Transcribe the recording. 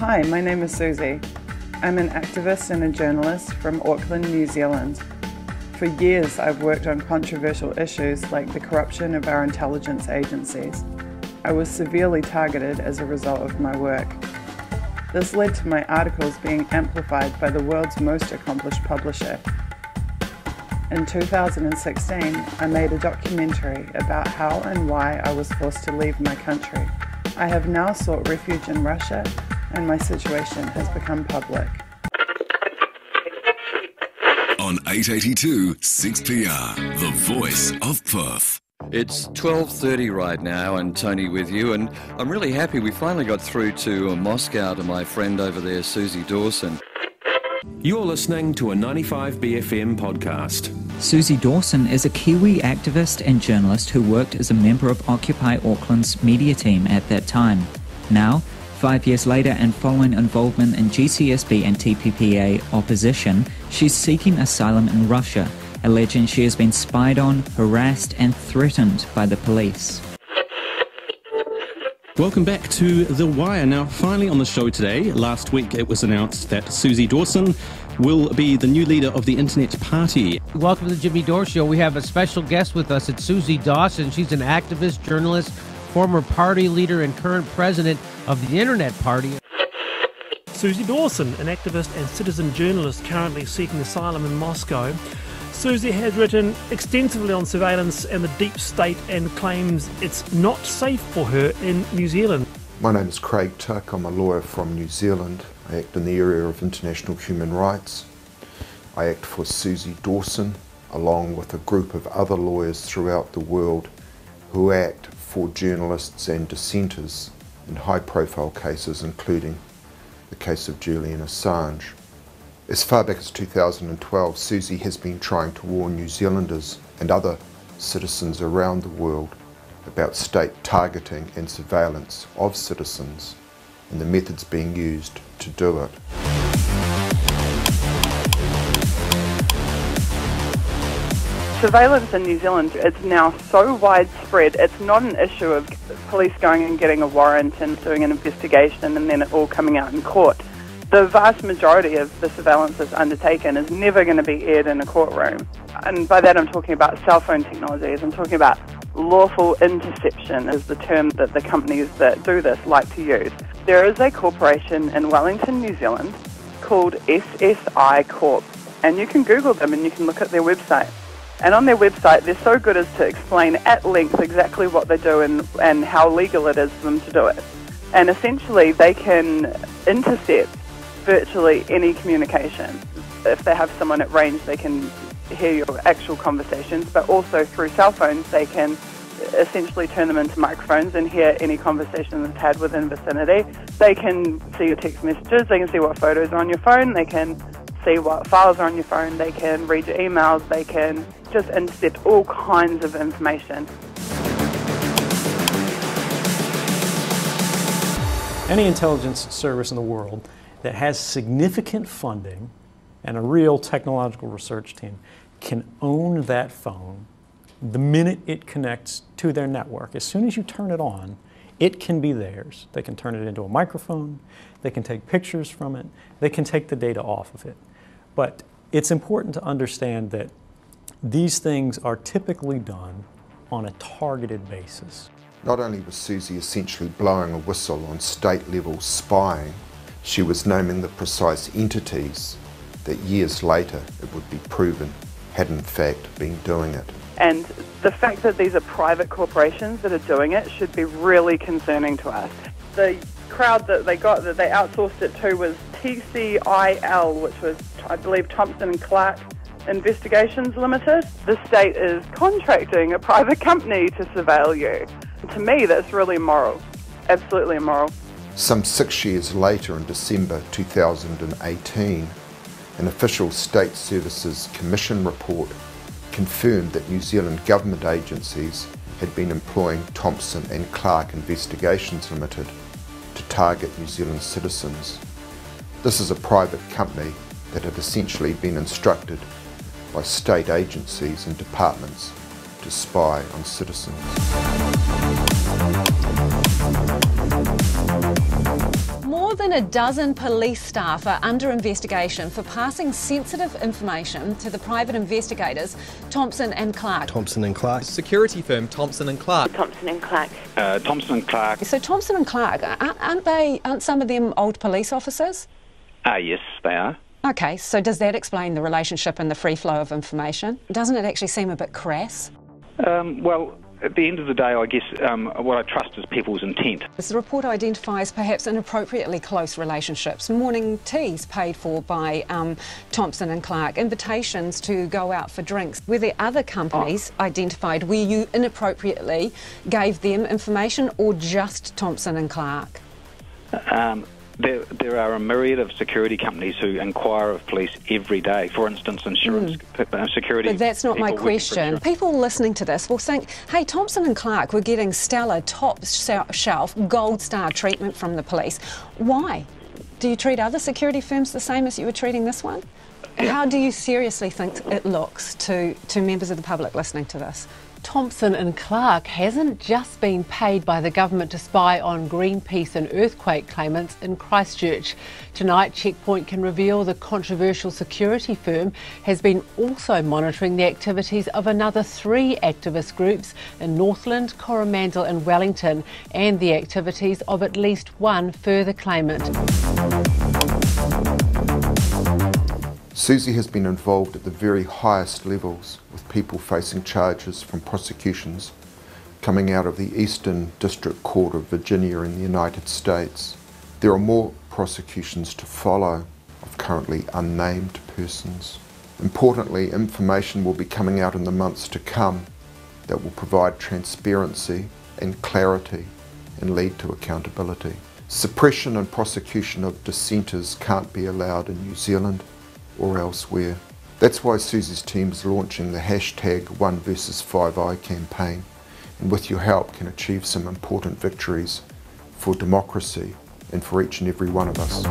Hi, my name is Suzie. I'm an activist and a journalist from Auckland, New Zealand. For years, I've worked on controversial issues like the corruption of our intelligence agencies. I was severely targeted as a result of my work. This led to my articles being amplified by the world's most accomplished publisher. In 2016, I made a documentary about how and why I was forced to leave my country. I have now sought refuge in Russia and my situation has become public. On 882 6PR, the voice of Perth. It's 12:30 right now and Tony with you and I'm really happy we finally got through to Moscow to my friend over there Suzie Dawson. You're listening to a 95BFM podcast. Suzie Dawson is a Kiwi activist and journalist who worked as a member of Occupy Auckland's media team at that time. Now, Five years later, and following involvement in GCSB and TPPA opposition, she's seeking asylum in Russia, alleging she has been spied on, harassed, and threatened by the police. Welcome back to The Wire. Now, finally on the show today, last week it was announced that Suzie Dawson will be the new leader of the Internet Party. Welcome to the Jimmy Dore Show. We have a special guest with us. It's Suzie Dawson. She's an activist, journalist, former party leader and current president of the Internet Party. Suzie Dawson, an activist and citizen journalist currently seeking asylum in Moscow. Suzie has written extensively on surveillance and the deep state and claims it's not safe for her in New Zealand. My name is Craig Tuck. I'm a lawyer from New Zealand. I act in the area of international human rights. I act for Suzie Dawson, along with a group of other lawyers throughout the world who act for journalists and dissenters in high profile cases, including the case of Julian Assange. As far back as 2012, Suzie has been trying to warn New Zealanders and other citizens around the world about state targeting and surveillance of citizens and the methods being used to do it. Surveillance in New Zealand is now so widespread, it's not an issue of police going and getting a warrant and doing an investigation and then it all coming out in court. The vast majority of the surveillance that's undertaken is never going to be aired in a courtroom. And by that I'm talking about cell phone technologies, I'm talking about lawful interception is the term that the companies that do this like to use. There is a corporation in Wellington, New Zealand called SSI Corp. And you can Google them and you can look at their website. And on their website, they're so good as to explain at length exactly what they do and, and how legal it is for them to do it. And essentially, they can intercept virtually any communication. If they have someone at range, they can hear your actual conversations, but also through cell phones, they can essentially turn them into microphones and hear any conversation that's had within vicinity. They can see your text messages, they can see what photos are on your phone, they can see what files are on your phone, they can read your emails, they can just intercept all kinds of information. Any intelligence service in the world that has significant funding and a real technological research team can own that phone the minute it connects to their network. As soon as you turn it on, it can be theirs. They can turn it into a microphone, they can take pictures from it, they can take the data off of it. But it's important to understand that these things are typically done on a targeted basis. Not only was Suzie essentially blowing a whistle on state level spying, she was naming the precise entities that years later it would be proven had in fact been doing it. And the fact that these are private corporations that are doing it should be really concerning to us. The crowd that they got, that they outsourced it to, was TCIL, which was, I believe, Thompson and Clark Investigations Limited. The state is contracting a private company to surveil you. To me, that's really immoral. Absolutely immoral. Some six years later, in December 2018, an official State Services Commission report confirmed that New Zealand government agencies had been employing Thompson and Clark Investigations Limited to target New Zealand citizens. This is a private company that had essentially been instructed by state agencies and departments to spy on citizens. More than a dozen police staff are under investigation for passing sensitive information to the private investigators Thompson and Clark. Thompson and Clark. Security firm Thompson and Clark. Thompson and Clark. Uh, Thompson and Clark. So Thompson and Clark, aren't they? Aren't some of them old police officers? Ah, uh, yes, they are. Okay, so does that explain the relationship and the free flow of information? Doesn't it actually seem a bit crass? Um, well, at the end of the day, I guess um, what I trust is people's intent. The report identifies perhaps inappropriately close relationships, morning teas paid for by um, Thompson and Clark, invitations to go out for drinks. Were there other companies oh. identified where you inappropriately gave them information or just Thompson and Clark? Um, there, there are a myriad of security companies who inquire of police every day. For instance, insurance mm. security. But that's not my question. People listening to this will think, hey, Thompson and Clark were getting stellar, top shelf, gold star treatment from the police. Why? Do you treat other security firms the same as you were treating this one? Yeah. How do you seriously think it looks to, to members of the public listening to this? Thompson and Clark hasn't just been paid by the government to spy on Greenpeace and earthquake claimants in Christchurch. Tonight, Checkpoint can reveal the controversial security firm has been also monitoring the activities of another three activist groups in Northland, Coromandel, and Wellington, and the activities of at least one further claimant. Suzie has been involved at the very highest levels with people facing charges from prosecutions coming out of the Eastern District Court of Virginia in the United States. There are more prosecutions to follow of currently unnamed persons. Importantly, information will be coming out in the months to come that will provide transparency and clarity and lead to accountability. Suppression and prosecution of dissenters can't be allowed in New Zealand or elsewhere. That's why Suzie's team is launching the hashtag One versus 5i campaign and with your help can achieve some important victories for democracy and for each and every one of us.